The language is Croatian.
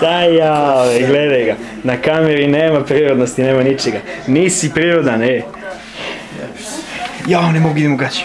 Stajao je, gledaj ga. Na kameri nema prirodnosti, nema ničega. Nisi prirodan, e. Ja, ne mogu idem u gaći.